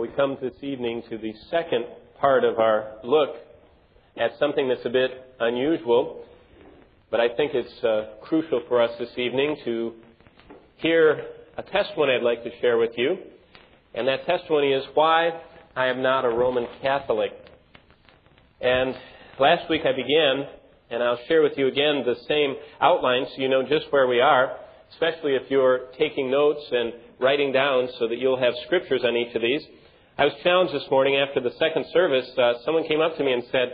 we come this evening to the second part of our look at something that's a bit unusual, but I think it's uh, crucial for us this evening to hear a testimony I'd like to share with you. And that testimony is why I am not a Roman Catholic. And last week I began, and I'll share with you again the same outline so you know just where we are, especially if you're taking notes and writing down so that you'll have scriptures on each of these. I was challenged this morning after the second service. Uh, someone came up to me and said,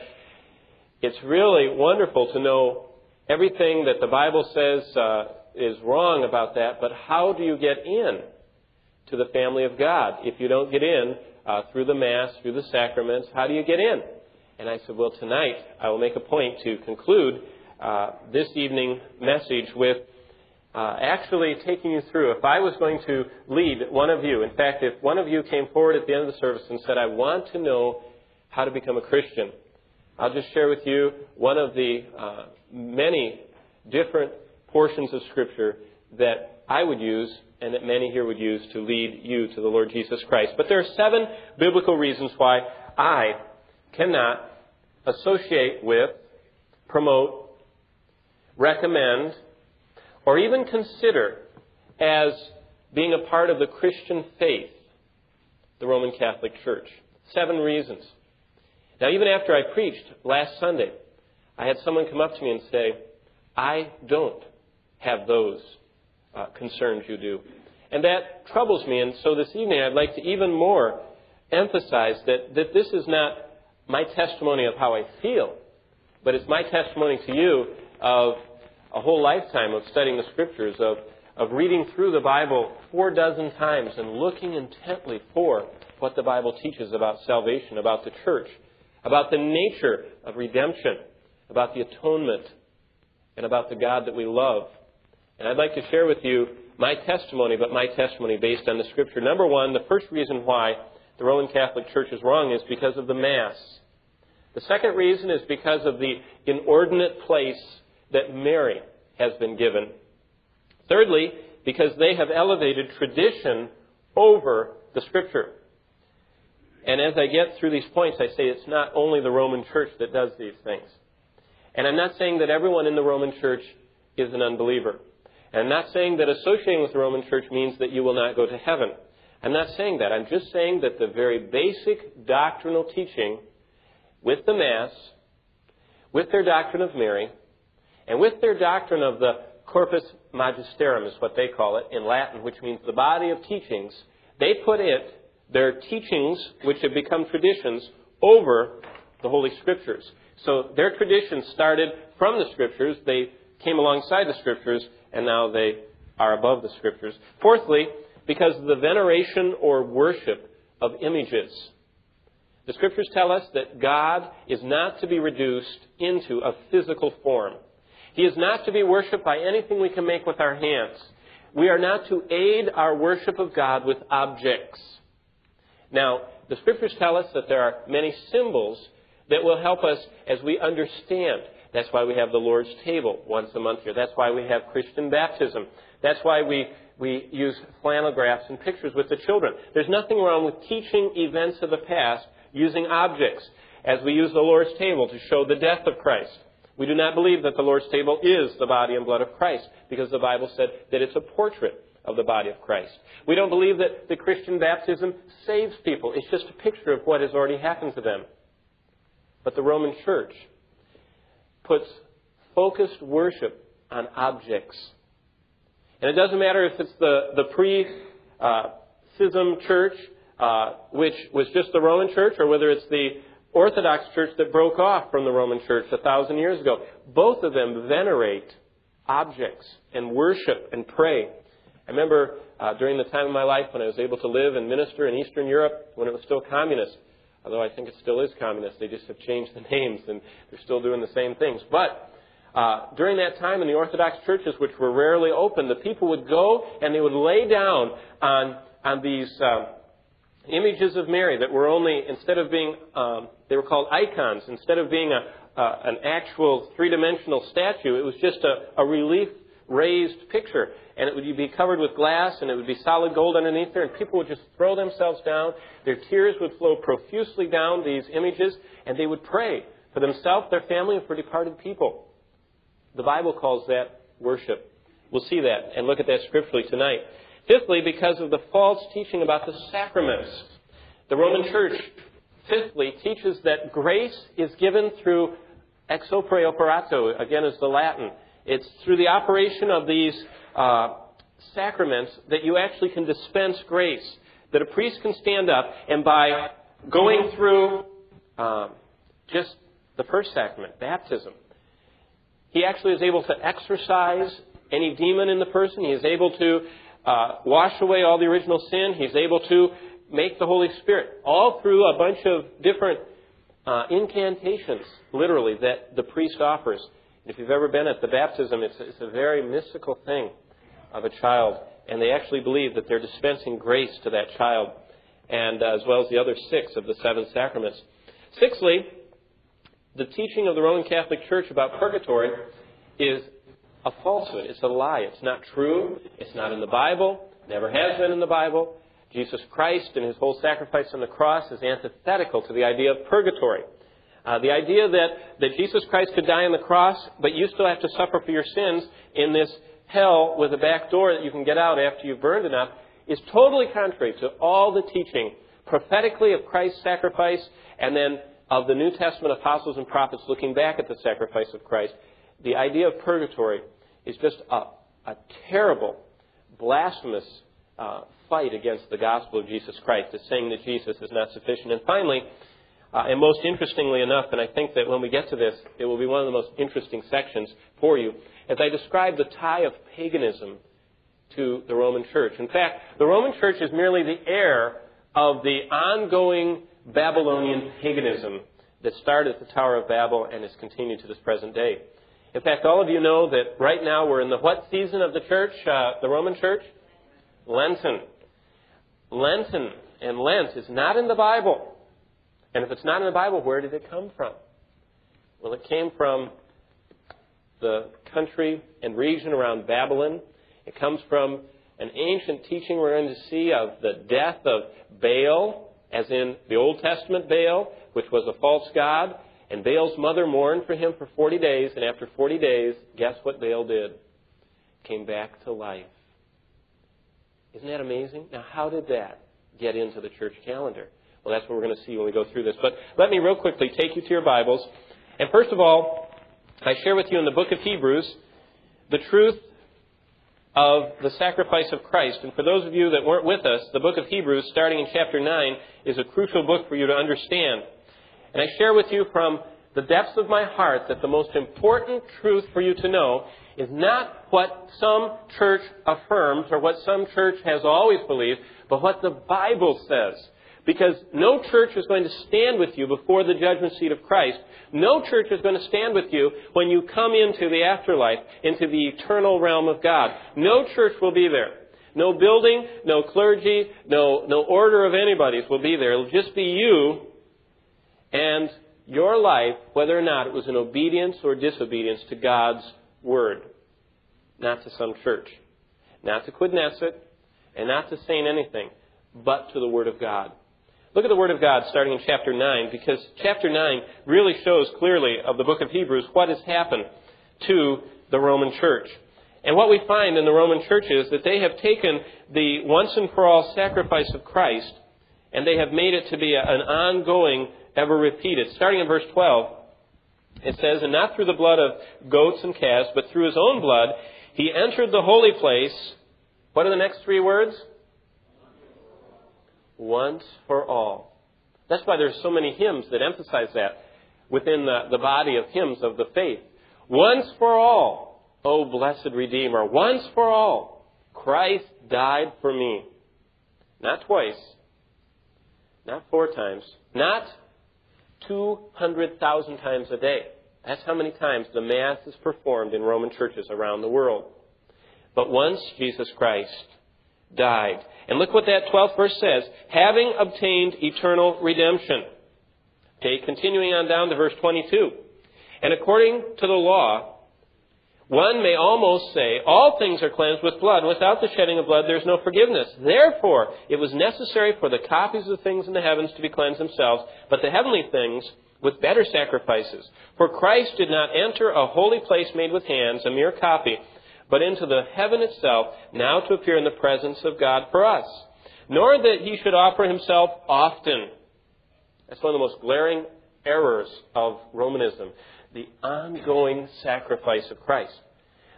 It's really wonderful to know everything that the Bible says uh, is wrong about that, but how do you get in to the family of God? If you don't get in uh, through the Mass, through the sacraments, how do you get in? And I said, Well, tonight I will make a point to conclude uh, this evening message with uh, actually taking you through. If I was going to lead one of you, in fact, if one of you came forward at the end of the service and said, I want to know how to become a Christian, I'll just share with you one of the uh, many different portions of Scripture that I would use and that many here would use to lead you to the Lord Jesus Christ. But there are seven biblical reasons why I cannot associate with, promote, recommend, or even consider as being a part of the Christian faith, the Roman Catholic Church. Seven reasons. Now, even after I preached last Sunday, I had someone come up to me and say, I don't have those uh, concerns you do. And that troubles me. And so this evening, I'd like to even more emphasize that, that this is not my testimony of how I feel, but it's my testimony to you of a whole lifetime of studying the scriptures, of, of reading through the Bible four dozen times and looking intently for what the Bible teaches about salvation, about the church, about the nature of redemption, about the atonement, and about the God that we love. And I'd like to share with you my testimony, but my testimony based on the Scripture. Number one, the first reason why the Roman Catholic Church is wrong is because of the Mass. The second reason is because of the inordinate place that Mary has been given. Thirdly, because they have elevated tradition over the Scripture. And as I get through these points, I say it's not only the Roman Church that does these things. And I'm not saying that everyone in the Roman Church is an unbeliever. And I'm not saying that associating with the Roman Church means that you will not go to heaven. I'm not saying that. I'm just saying that the very basic doctrinal teaching with the Mass, with their doctrine of Mary, and with their doctrine of the corpus magisterium, is what they call it in Latin, which means the body of teachings, they put it, their teachings, which have become traditions, over the Holy Scriptures. So their tradition started from the Scriptures, they came alongside the Scriptures, and now they are above the Scriptures. Fourthly, because of the veneration or worship of images. The Scriptures tell us that God is not to be reduced into a physical form. He is not to be worshiped by anything we can make with our hands. We are not to aid our worship of God with objects. Now, the scriptures tell us that there are many symbols that will help us as we understand. That's why we have the Lord's table once a month here. That's why we have Christian baptism. That's why we, we use flannel graphs and pictures with the children. There's nothing wrong with teaching events of the past using objects, as we use the Lord's table to show the death of Christ. We do not believe that the Lord's table is the body and blood of Christ because the Bible said that it's a portrait of the body of Christ. We don't believe that the Christian baptism saves people. It's just a picture of what has already happened to them. But the Roman Church puts focused worship on objects. And it doesn't matter if it's the, the pre uh, schism church, uh, which was just the Roman church, or whether it's the Orthodox church that broke off from the Roman church a thousand years ago. Both of them venerate objects and worship and pray. I remember uh, during the time of my life when I was able to live and minister in Eastern Europe when it was still communist, although I think it still is communist. They just have changed the names and they're still doing the same things. But uh, during that time in the Orthodox churches, which were rarely open, the people would go and they would lay down on on these. Uh, images of Mary that were only, instead of being, um, they were called icons. Instead of being a, uh, an actual three dimensional statue, it was just a, a relief raised picture. And it would be covered with glass and it would be solid gold underneath there, and people would just throw themselves down. Their tears would flow profusely down these images, and they would pray for themselves, their family, and for departed people. The Bible calls that worship. We'll see that and look at that scripturally tonight. Fifthly, because of the false teaching about the sacraments. The Roman Church, fifthly, teaches that grace is given through ex opere operato, again is the Latin. It's through the operation of these uh, sacraments that you actually can dispense grace. That a priest can stand up and by going through um, just the first sacrament, baptism, he actually is able to exorcise any demon in the person. He is able to uh, wash away all the original sin. He's able to make the Holy Spirit, all through a bunch of different uh, incantations, literally, that the priest offers. If you've ever been at the baptism, it's, it's a very mystical thing of a child, and they actually believe that they're dispensing grace to that child, and uh, as well as the other six of the seven sacraments. Sixthly, the teaching of the Roman Catholic Church about purgatory is a falsehood. It's a lie. It's not true. It's not in the Bible. Never has been in the Bible. Jesus Christ and his whole sacrifice on the cross is antithetical to the idea of purgatory. Uh, the idea that, that Jesus Christ could die on the cross, but you still have to suffer for your sins in this hell with a back door that you can get out after you've burned enough, is totally contrary to all the teaching prophetically of Christ's sacrifice and then of the New Testament apostles and prophets looking back at the sacrifice of Christ. The idea of purgatory is just a, a terrible, blasphemous uh, fight against the gospel of Jesus Christ. It's saying that Jesus is not sufficient. And finally, uh, and most interestingly enough, and I think that when we get to this, it will be one of the most interesting sections for you, as I describe the tie of paganism to the Roman Church. In fact, the Roman Church is merely the heir of the ongoing Babylonian paganism that started at the Tower of Babel and has continued to this present day. In fact, all of you know that right now we're in the what season of the church, uh, the Roman church? Lenten. Lenten and Lent is not in the Bible. And if it's not in the Bible, where did it come from? Well, it came from the country and region around Babylon. It comes from an ancient teaching we're going to see of the death of Baal, as in the Old Testament Baal, which was a false god. And Baal's mother mourned for him for 40 days, and after 40 days, guess what Baal did? Came back to life. Isn't that amazing? Now, how did that get into the church calendar? Well, that's what we're going to see when we go through this. But let me real quickly take you to your Bibles. And first of all, I share with you in the book of Hebrews the truth of the sacrifice of Christ. And for those of you that weren't with us, the book of Hebrews, starting in chapter 9, is a crucial book for you to understand. And I share with you from the depths of my heart that the most important truth for you to know is not what some church affirms or what some church has always believed, but what the Bible says. Because no church is going to stand with you before the judgment seat of Christ. No church is going to stand with you when you come into the afterlife, into the eternal realm of God. No church will be there. No building, no clergy, no, no order of anybody's will be there. It'll just be you and your life, whether or not it was in obedience or disobedience to God's Word, not to some church, not to Quidnesset, and not to saying anything, but to the Word of God. Look at the Word of God starting in chapter 9, because chapter 9 really shows clearly of the book of Hebrews what has happened to the Roman church. And what we find in the Roman church is that they have taken the once and for all sacrifice of Christ and they have made it to be an ongoing ever repeated. Starting in verse 12, it says, And not through the blood of goats and calves, but through his own blood, he entered the holy place. What are the next three words? Once for all. That's why there's so many hymns that emphasize that within the, the body of hymns of the faith. Once for all, O blessed Redeemer, once for all, Christ died for me. Not twice, not four times, not 200,000 times a day. That's how many times the Mass is performed in Roman churches around the world. But once Jesus Christ died. And look what that 12th verse says. Having obtained eternal redemption. Okay, continuing on down to verse 22. And according to the law, One may almost say, all things are cleansed with blood. Without the shedding of blood, there is no forgiveness. Therefore, it was necessary for the copies of things in the heavens to be cleansed themselves, but the heavenly things with better sacrifices. For Christ did not enter a holy place made with hands, a mere copy, but into the heaven itself, now to appear in the presence of God for us. Nor that he should offer himself often. That's one of the most glaring errors of Romanism the ongoing sacrifice of Christ.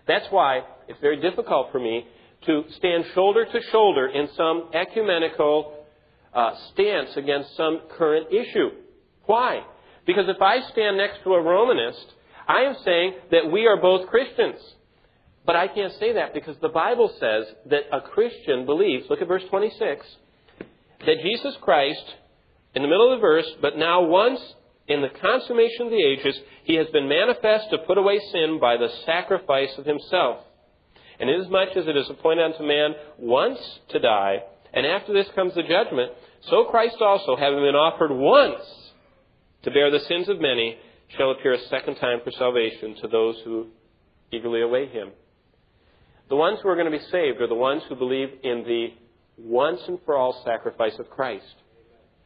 That's why it's very difficult for me to stand shoulder to shoulder in some ecumenical uh, stance against some current issue. Why? Because if I stand next to a Romanist, I am saying that we are both Christians. But I can't say that because the Bible says that a Christian believes, look at verse 26, that Jesus Christ, in the middle of the verse, but now once in the consummation of the ages, he has been manifest to put away sin by the sacrifice of himself. And inasmuch as it is appointed unto man once to die, and after this comes the judgment, so Christ also, having been offered once to bear the sins of many, shall appear a second time for salvation to those who eagerly await him. The ones who are going to be saved are the ones who believe in the once and for all sacrifice of Christ.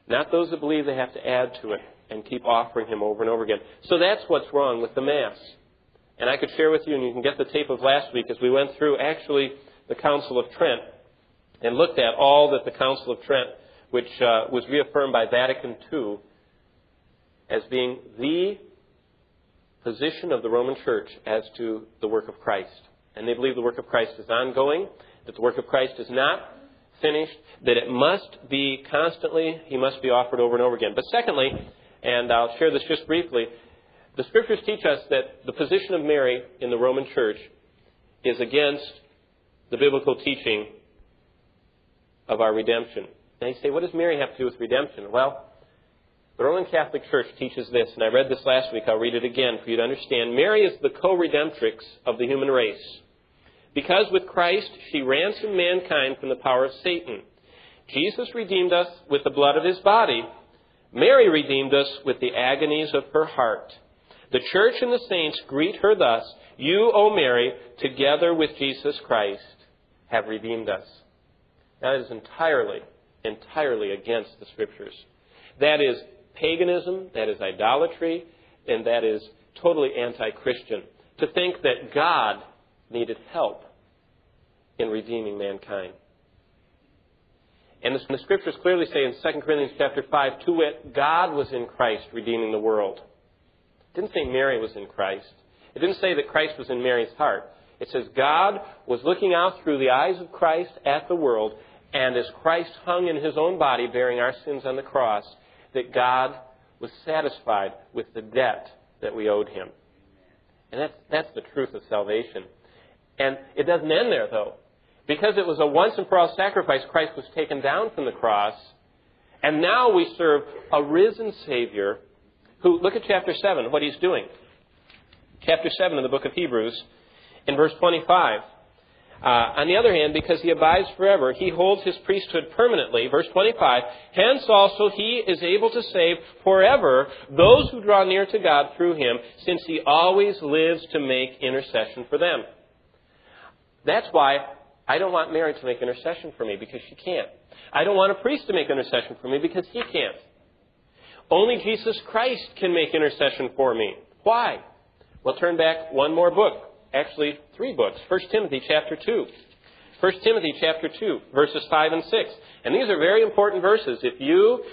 Not those that believe they have to add to it and keep offering him over and over again. So that's what's wrong with the Mass. And I could share with you, and you can get the tape of last week as we went through actually the Council of Trent and looked at all that the Council of Trent, which uh, was reaffirmed by Vatican II as being the position of the Roman Church as to the work of Christ. And they believe the work of Christ is ongoing, that the work of Christ is not finished, that it must be constantly, he must be offered over and over again. But secondly, and I'll share this just briefly. The scriptures teach us that the position of Mary in the Roman church is against the biblical teaching of our redemption. And you say, what does Mary have to do with redemption? Well, the Roman Catholic Church teaches this, and I read this last week. I'll read it again for you to understand. Mary is the co redemptrix of the human race. Because with Christ she ransomed mankind from the power of Satan. Jesus redeemed us with the blood of his body Mary redeemed us with the agonies of her heart. The church and the saints greet her thus You, O Mary, together with Jesus Christ, have redeemed us. That is entirely, entirely against the Scriptures. That is paganism, that is idolatry, and that is totally anti Christian. To think that God needed help in redeeming mankind. And the, scriptures clearly say in 2 Corinthians chapter 5, to wit, God was in Christ redeeming the world. It didn't say Mary was in Christ. It didn't say that Christ was in Mary's heart. It says God was looking out through the eyes of Christ at the world, and as Christ hung in his own body bearing our sins on the cross, that God was satisfied with the debt that we owed him. And that's, that's the truth of salvation. And it doesn't end there, though. Because it was a once and for all sacrifice, Christ was taken down from the cross. And now we serve a risen Savior who, look at chapter 7, what he's doing. Chapter 7 of the book of Hebrews, in verse 25. Uh, on the other hand, because he abides forever, he holds his priesthood permanently. Verse 25. Hence also he is able to save forever those who draw near to God through him, since he always lives to make intercession for them. That's why I don't want Mary to make intercession for me because she can't. I don't want a priest to make intercession for me because he can't. Only Jesus Christ can make intercession for me. Why? Well, turn back one more book. Actually, three books. 1 Timothy chapter 2. 1 Timothy chapter 2, verses 5 and 6. And these are very important verses. If you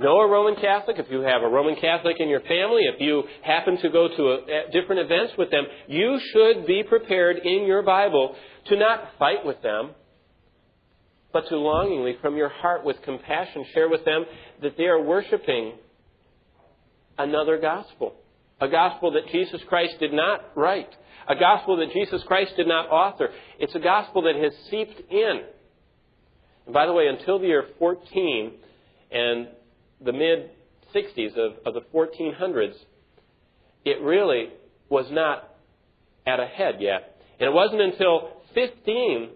know a Roman Catholic, if you have a Roman Catholic in your family, if you happen to go to a, different events with them, you should be prepared in your Bible to not fight with them, but to longingly, from your heart, with compassion, share with them that they are worshiping another gospel. A gospel that Jesus Christ did not write. A gospel that Jesus Christ did not author. It's a gospel that has seeped in. And by the way, until the year 14 and the mid 60s of, of the 1400s, it really was not at a head yet. And it wasn't until 15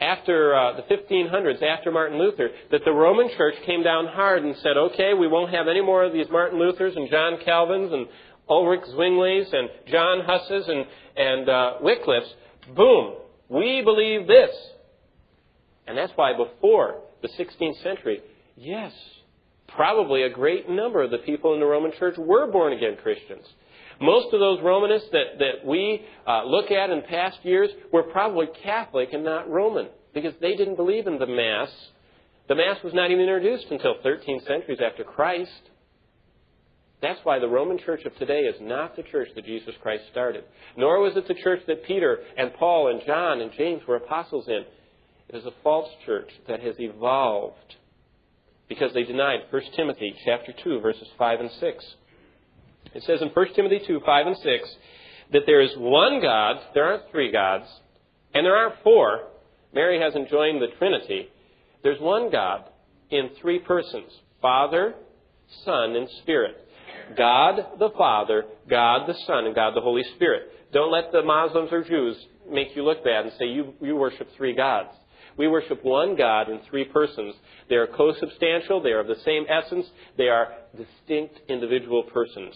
after uh, the 1500s, after Martin Luther, that the Roman Church came down hard and said, okay, we won't have any more of these Martin Luthers and John Calvins and Ulrich Zwingli's and John Huss's and, and uh, Wycliffe's, boom, we believe this. And that's why before the 16th century, yes, probably a great number of the people in the Roman Church were born again Christians. Most of those Romanists that, that we uh, look at in past years were probably Catholic and not Roman because they didn't believe in the Mass. The Mass was not even introduced until 13 centuries after Christ. That's why the Roman church of today is not the church that Jesus Christ started. Nor was it the church that Peter and Paul and John and James were apostles in. It is a false church that has evolved because they denied 1 Timothy chapter 2 verses 5 and 6. It says in 1 Timothy 2, 5 and 6 that there is one God, there aren't three gods, and there aren't four. Mary hasn't joined the Trinity. There's one God in three persons Father, Son, and Spirit. God the Father, God the Son, and God the Holy Spirit. Don't let the Muslims or Jews make you look bad and say you, you worship three gods. We worship one God in three persons. They are co-substantial. They are of the same essence. They are distinct individual persons.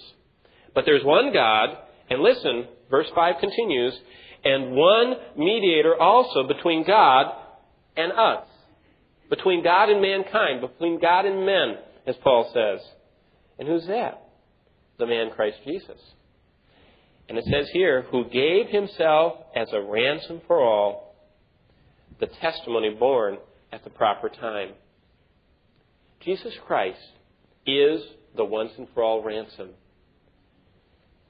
But there's one God, and listen, verse 5 continues, and one mediator also between God and us. Between God and mankind, between God and men, as Paul says. And who's that? The man Christ Jesus. And it says here, who gave himself as a ransom for all, the testimony born at the proper time. Jesus Christ is the once and for all ransom.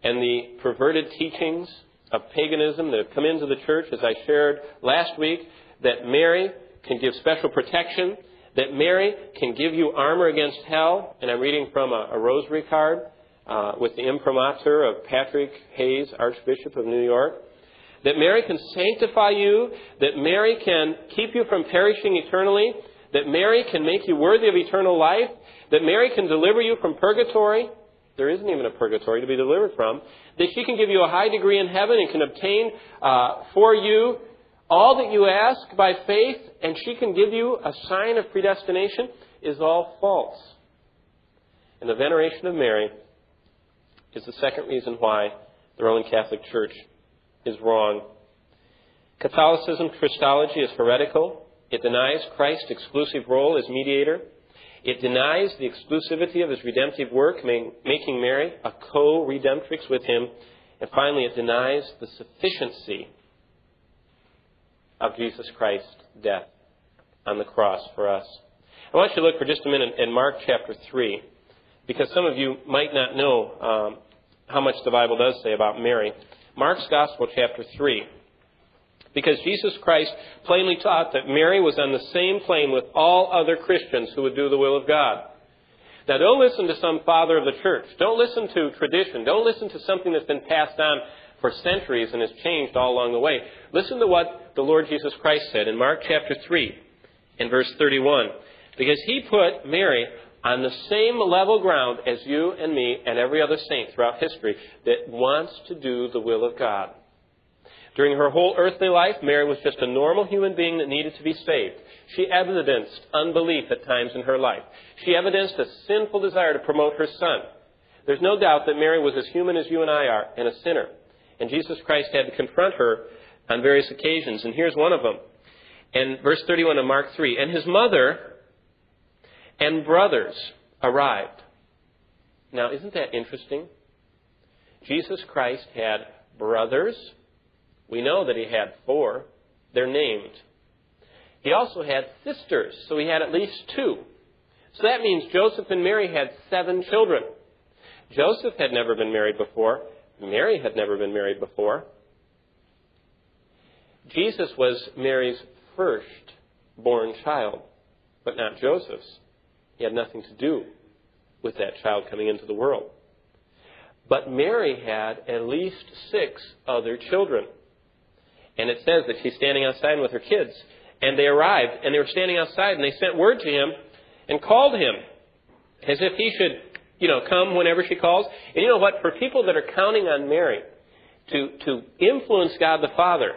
And the perverted teachings of paganism that have come into the church, as I shared last week, that Mary can give special protection, that Mary can give you armor against hell. And I'm reading from a, a rosary card uh, with the imprimatur of Patrick Hayes, Archbishop of New York. That Mary can sanctify you, that Mary can keep you from perishing eternally, that Mary can make you worthy of eternal life, that Mary can deliver you from purgatory. There isn't even a purgatory to be delivered from. That she can give you a high degree in heaven and can obtain uh, for you all that you ask by faith, and she can give you a sign of predestination, is all false. And the veneration of Mary is the second reason why the Roman Catholic Church is wrong. Catholicism Christology is heretical. It denies Christ's exclusive role as mediator. It denies the exclusivity of his redemptive work, making Mary a co redemptrix with him. And finally, it denies the sufficiency of Jesus Christ's death on the cross for us. I want you to look for just a minute in Mark chapter 3, because some of you might not know um, how much the Bible does say about Mary. Mark's Gospel, chapter 3. Because Jesus Christ plainly taught that Mary was on the same plane with all other Christians who would do the will of God. Now, don't listen to some father of the church. Don't listen to tradition. Don't listen to something that's been passed on for centuries and has changed all along the way. Listen to what the Lord Jesus Christ said in Mark chapter 3 in verse 31. Because he put Mary on the same level ground as you and me and every other saint throughout history that wants to do the will of God. During her whole earthly life, Mary was just a normal human being that needed to be saved. She evidenced unbelief at times in her life. She evidenced a sinful desire to promote her son. There's no doubt that Mary was as human as you and I are and a sinner. And Jesus Christ had to confront her on various occasions. And here's one of them. In verse 31 of Mark 3 And his mother and brothers arrived. Now, isn't that interesting? Jesus Christ had brothers. We know that he had four. They're named. He also had sisters, so he had at least two. So that means Joseph and Mary had seven children. Joseph had never been married before. Mary had never been married before. Jesus was Mary's first born child, but not Joseph's. He had nothing to do with that child coming into the world. But Mary had at least six other children. And it says that she's standing outside with her kids. And they arrived, and they were standing outside, and they sent word to him and called him as if he should, you know, come whenever she calls. And you know what? For people that are counting on Mary to, to influence God the Father,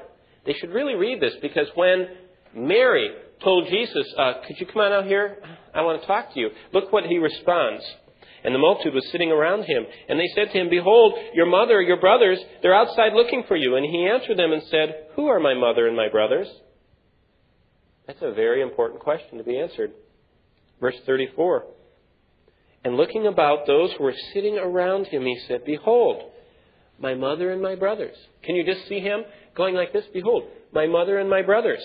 they should really read this because when Mary told Jesus, uh, Could you come on out here? I want to talk to you. Look what he responds. and the multitude was sitting around him. And they said to him, Behold, your mother, your brothers, they're outside looking for you. And he answered them and said, Who are my mother and my brothers? That's a very important question to be answered. Verse 34. And looking about those who were sitting around him, he said, Behold, my mother and my brothers. Can you just see him going like this? Behold, my mother and my brothers.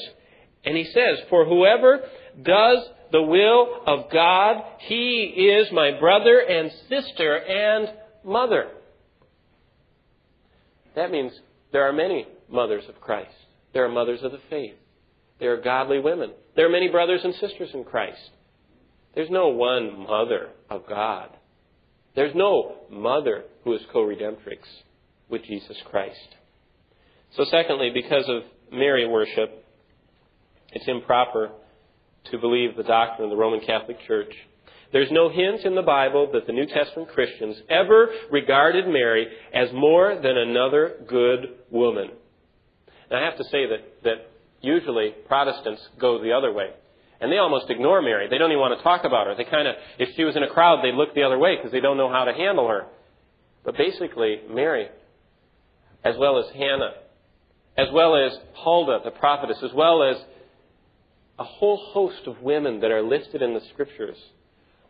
And he says, For whoever does the will of God, he is my brother and sister and mother. That means there are many mothers of Christ. There are mothers of the faith. There are godly women. There are many brothers and sisters in Christ. There's no one mother of God. There's no mother who is co redemptrix with Jesus Christ. So, secondly, because of Mary worship, it's improper to believe the doctrine of the Roman Catholic Church. There's no hint in the Bible that the New Testament Christians ever regarded Mary as more than another good woman. And I have to say that, that usually Protestants go the other way. And they almost ignore Mary. They don't even want to talk about her. They kind of, if she was in a crowd, they'd look the other way because they don't know how to handle her. But basically, Mary, as well as Hannah, as well as Huldah, the prophetess, as well as a whole host of women that are listed in the scriptures,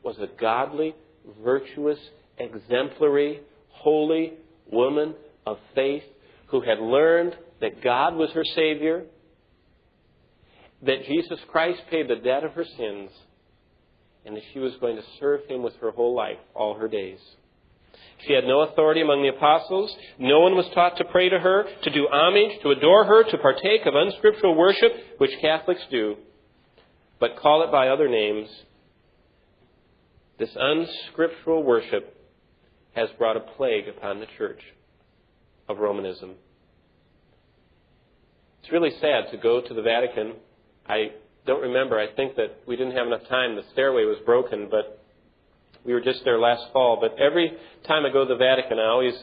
was a godly, virtuous, exemplary, holy woman of faith who had learned that God was her Savior, that Jesus Christ paid the debt of her sins, and that she was going to serve him with her whole life, all her days. She had no authority among the apostles. No one was taught to pray to her, to do homage, to adore her, to partake of unscriptural worship, which Catholics do, but call it by other names. This unscriptural worship has brought a plague upon the church of Romanism. It's really sad to go to the Vatican I don't remember. I think that we didn't have enough time. The stairway was broken, but we were just there last fall. But every time I go to the Vatican, I always,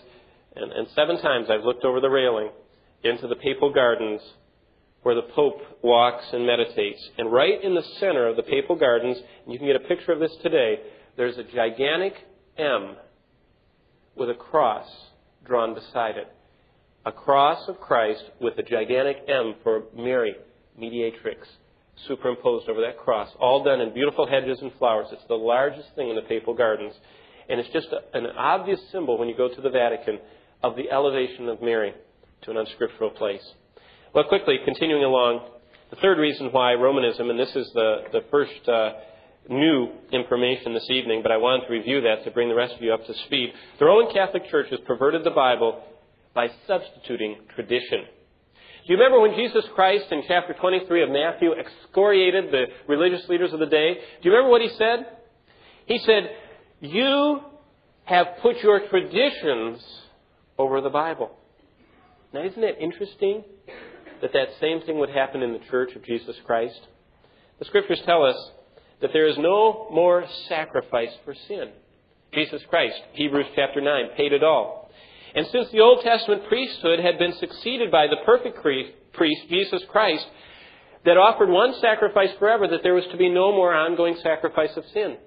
and, and seven times I've looked over the railing into the papal gardens where the Pope walks and meditates. And right in the center of the papal gardens, and you can get a picture of this today, there's a gigantic M with a cross drawn beside it. A cross of Christ with a gigantic M for Mary, mediatrix superimposed over that cross, all done in beautiful hedges and flowers. It's the largest thing in the papal gardens. And it's just a, an obvious symbol when you go to the Vatican of the elevation of Mary to an unscriptural place. Well, quickly, continuing along, the third reason why Romanism, and this is the, the first uh, new information this evening, but I wanted to review that to bring the rest of you up to speed. The Roman Catholic Church has perverted the Bible by substituting tradition. Do you remember when Jesus Christ in chapter 23 of Matthew excoriated the religious leaders of the day? Do you remember what he said? He said, You have put your traditions over the Bible. Now, isn't that interesting that that same thing would happen in the church of Jesus Christ? The scriptures tell us that there is no more sacrifice for sin. Jesus Christ, Hebrews chapter 9, paid it all. And since the Old Testament priesthood had been succeeded by the perfect priest, Jesus Christ, that offered one sacrifice forever, that there was to be no more ongoing sacrifice of sin.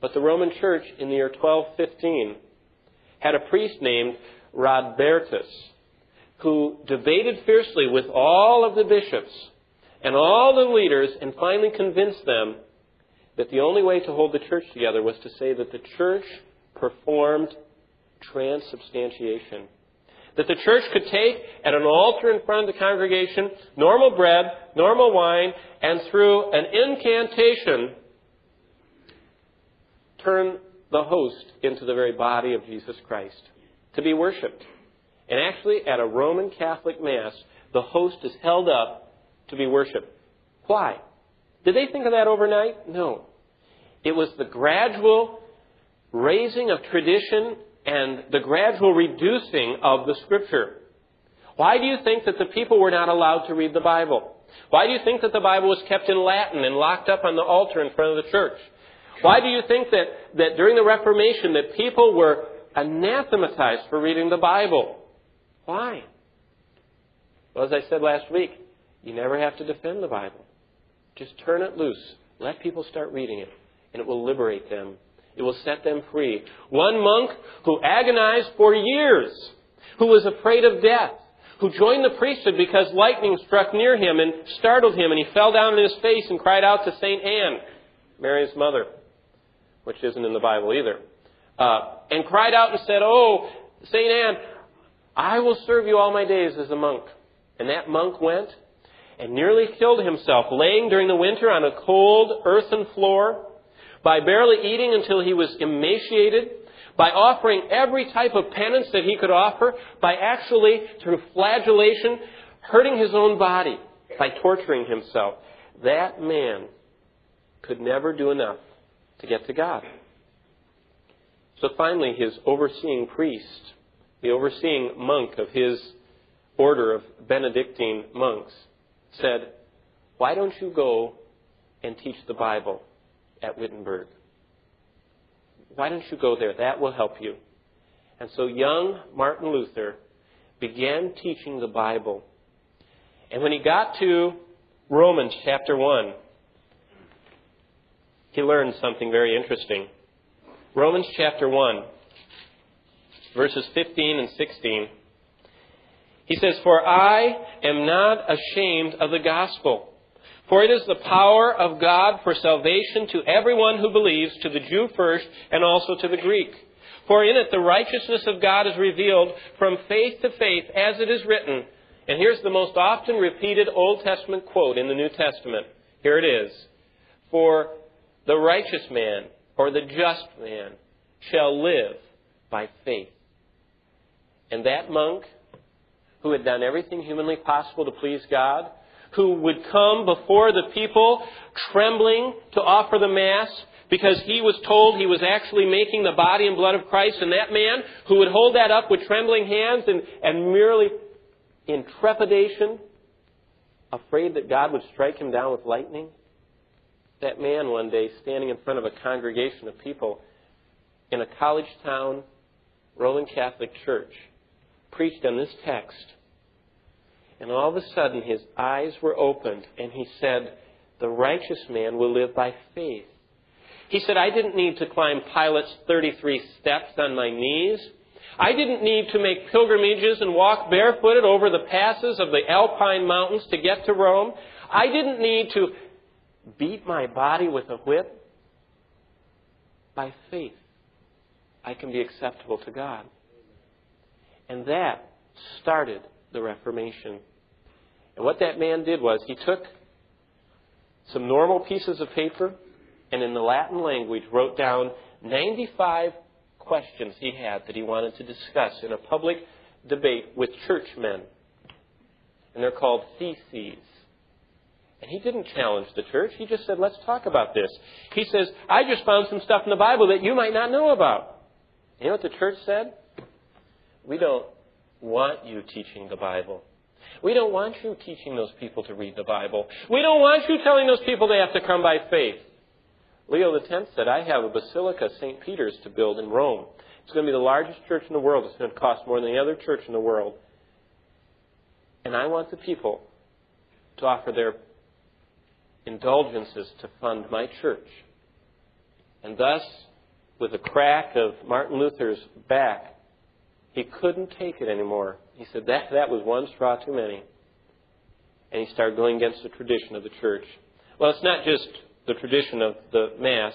But the Roman Church in the year 1215 had a priest named Rodbertus who debated fiercely with all of the bishops and all the leaders and finally convinced them that the only way to hold the church together was to say that the church performed transubstantiation. That the church could take at an altar in front of the congregation normal bread, normal wine, and through an incantation turn the host into the very body of Jesus Christ to be worshiped. And actually, at a Roman Catholic Mass, the host is held up to be worshiped. Why? Did they think of that overnight? No. It was the gradual raising of tradition and the gradual reducing of the Scripture. Why do you think that the people were not allowed to read the Bible? Why do you think that the Bible was kept in Latin and locked up on the altar in front of the church? Why do you think that, that during the Reformation that people were anathematized for reading the Bible? Why? Well, as I said last week, you never have to defend the Bible. Just turn it loose. Let people start reading it, and it will liberate them it will set them free. One monk who agonized for years, who was afraid of death, who joined the priesthood because lightning struck near him and startled him, and he fell down on his face and cried out to St. Anne, Mary's mother, which isn't in the Bible either, uh, and cried out and said, Oh, St. Anne, I will serve you all my days as a monk. And that monk went and nearly killed himself, laying during the winter on a cold earthen floor, by barely eating until he was emaciated, by offering every type of penance that he could offer, by actually, through flagellation, hurting his own body, by torturing himself. That man could never do enough to get to God. So finally, his overseeing priest, the overseeing monk of his order of Benedictine monks, said, Why don't you go and teach the Bible at Wittenberg? Why don't you go there? That will help you. And so young Martin Luther began teaching the Bible. And when he got to Romans chapter 1, he learned something very interesting. Romans chapter 1, verses 15 and 16. He says, For I am not ashamed of the gospel. For it is the power of God for salvation to everyone who believes, to the Jew first, and also to the Greek. For in it the righteousness of God is revealed from faith to faith, as it is written. And here's the most often repeated Old Testament quote in the New Testament. Here it is. For the righteous man, or the just man, shall live by faith. And that monk who had done everything humanly possible to please God, who would come before the people trembling to offer the Mass because he was told he was actually making the body and blood of Christ, and that man who would hold that up with trembling hands and, and merely in trepidation, afraid that God would strike him down with lightning, that man one day standing in front of a congregation of people in a college town Roman Catholic church preached on this text. And all of a sudden, his eyes were opened, and he said, The righteous man will live by faith. He said, I didn't need to climb Pilate's 33 steps on my knees. I didn't need to make pilgrimages and walk barefooted over the passes of the Alpine mountains to get to Rome. I didn't need to beat my body with a whip. By faith, I can be acceptable to God. And that started the Reformation. And what that man did was he took some normal pieces of paper and in the Latin language wrote down 95 questions he had that he wanted to discuss in a public debate with churchmen. And they're called theses. And he didn't challenge the church. He just said, let's talk about this. He says, I just found some stuff in the Bible that you might not know about. You know what the church said? We don't want you teaching the Bible. We don't want you teaching those people to read the Bible. We don't want you telling those people they have to come by faith. Leo X said, I have a basilica, St. Peter's, to build in Rome. It's going to be the largest church in the world. It's going to cost more than any other church in the world. And I want the people to offer their indulgences to fund my church. And thus, with a crack of Martin Luther's back, he couldn't take it anymore. He said that, that was one straw too many. And he started going against the tradition of the church. Well, it's not just the tradition of the Mass.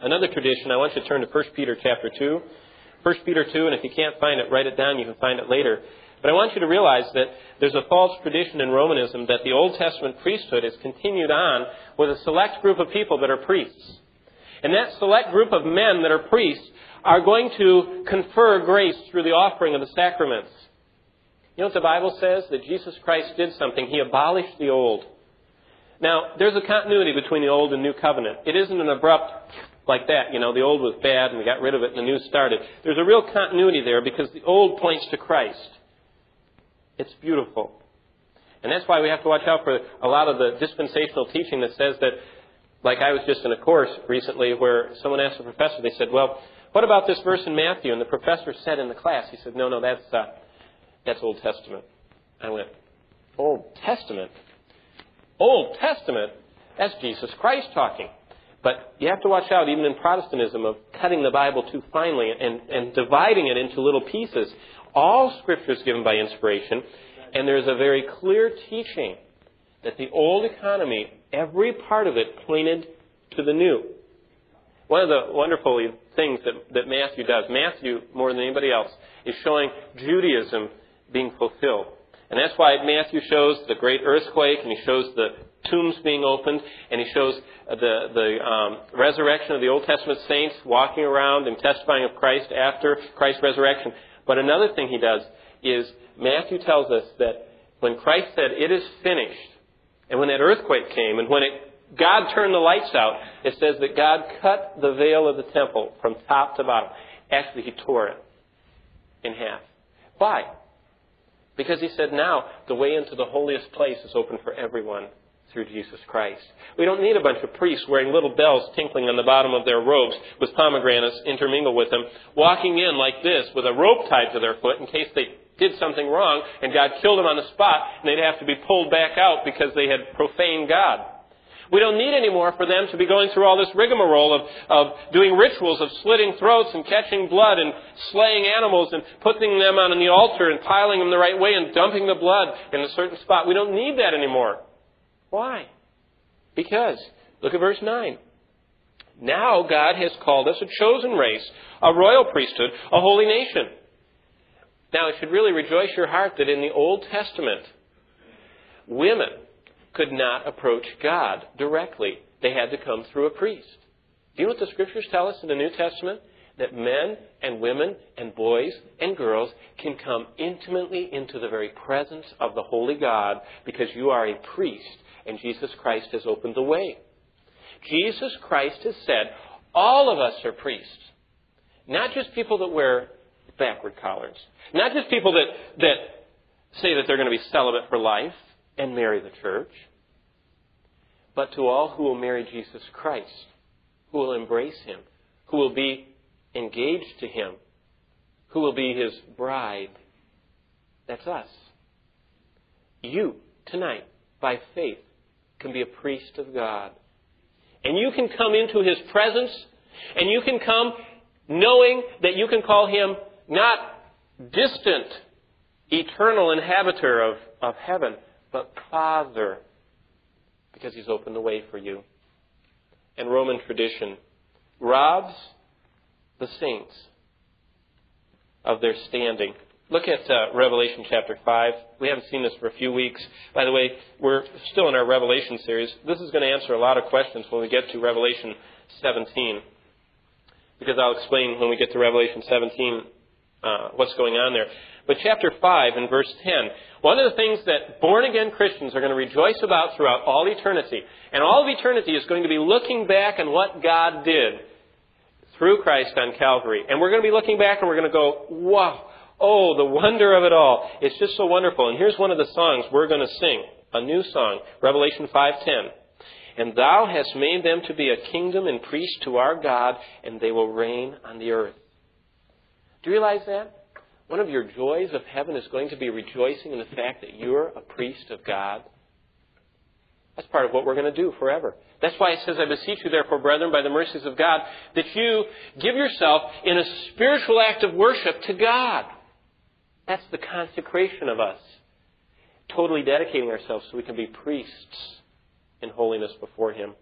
Another tradition, I want you to turn to 1 Peter chapter 2. 1 Peter 2, and if you can't find it, write it down. You can find it later. But I want you to realize that there's a false tradition in Romanism that the Old Testament priesthood has continued on with a select group of people that are priests. And that select group of men that are priests are going to confer grace through the offering of the sacraments. You know what the Bible says? That Jesus Christ did something. He abolished the old. Now, there's a continuity between the old and new covenant. It isn't an abrupt like that. You know, the old was bad and we got rid of it and the new started. There's a real continuity there because the old points to Christ. It's beautiful. And that's why we have to watch out for a lot of the dispensational teaching that says that like I was just in a course recently where someone asked a professor, they said, well, what about this verse in Matthew? And the professor said in the class, he said, no, no, that's, uh, that's Old Testament. I went, Old Testament? Old Testament? That's Jesus Christ talking. But you have to watch out, even in Protestantism, of cutting the Bible too finely and, and dividing it into little pieces. All Scripture is given by inspiration, and there's a very clear teaching that the old economy, every part of it pointed to the new. One of the wonderful things that, that Matthew does, Matthew, more than anybody else, is showing Judaism being fulfilled. And that's why Matthew shows the great earthquake, and he shows the tombs being opened, and he shows the, the um, resurrection of the Old Testament saints walking around and testifying of Christ after Christ's resurrection. But another thing he does is Matthew tells us that when Christ said, It is finished, and when that earthquake came, and when it God turned the lights out, it says that God cut the veil of the temple from top to bottom. Actually, He tore it in half. Why? Because He said, now the way into the holiest place is open for everyone through Jesus Christ. We don't need a bunch of priests wearing little bells tinkling on the bottom of their robes with pomegranates intermingled with them, walking in like this with a rope tied to their foot in case they did something wrong and God killed them on the spot and they'd have to be pulled back out because they had profaned God. We don't need anymore for them to be going through all this rigmarole of, of doing rituals of slitting throats and catching blood and slaying animals and putting them on the altar and piling them the right way and dumping the blood in a certain spot. We don't need that anymore. Why? Because, look at verse 9. Now God has called us a chosen race, a royal priesthood, a holy nation. Now it should really rejoice your heart that in the Old Testament, women could not approach God directly. They had to come through a priest. Do you know what the scriptures tell us in the New Testament? That men and women and boys and girls can come intimately into the very presence of the Holy God because you are a priest and Jesus Christ has opened the way. Jesus Christ has said, all of us are priests. Not just people that wear backward collars. Not just people that, that say that they're going to be celibate for life and marry the church, but to all who will marry Jesus Christ, who will embrace him, who will be engaged to him, who will be his bride. That's us. You, tonight, by faith, can be a priest of God. And you can come into his presence, and you can come knowing that you can call him not distant, eternal inhabitor of, of heaven, but Father, because He's opened the way for you. And Roman tradition robs the saints of their standing. Look at uh, Revelation chapter 5. We haven't seen this for a few weeks. By the way, we're still in our Revelation series. This is going to answer a lot of questions when we get to Revelation 17. Because I'll explain when we get to Revelation 17 uh, what's going on there. But chapter 5 and verse 10, one of the things that born again Christians are going to rejoice about throughout all eternity, and all of eternity is going to be looking back on what God did through Christ on Calvary. And we're going to be looking back and we're going to go, wow, oh, the wonder of it all. It's just so wonderful. And here's one of the songs we're going to sing, a new song, Revelation 5:10. And thou hast made them to be a kingdom and priests to our God, and they will reign on the earth. Do you realize that? One of your joys of heaven is going to be rejoicing in the fact that you're a priest of God. That's part of what we're going to do forever. That's why it says, I beseech you, therefore, brethren, by the mercies of God, that you give yourself in a spiritual act of worship to God. That's the consecration of us. Totally dedicating ourselves so we can be priests in holiness before Him.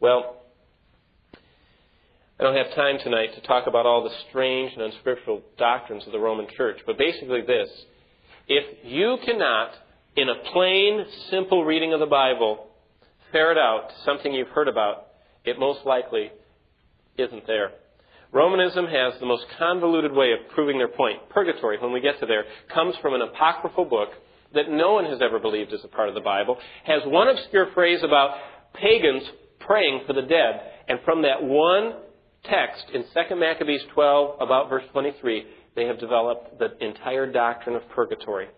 Well, I don't have time tonight to talk about all the strange and unscriptural doctrines of the Roman Church, but basically this. If you cannot, in a plain, simple reading of the Bible, ferret out something you've heard about, it most likely isn't there. Romanism has the most convoluted way of proving their point. Purgatory, when we get to there, comes from an apocryphal book that no one has ever believed is a part of the Bible, has one obscure phrase about pagans praying for the dead, and from that one text in 2 Maccabees 12, about verse 23, they have developed the entire doctrine of purgatory.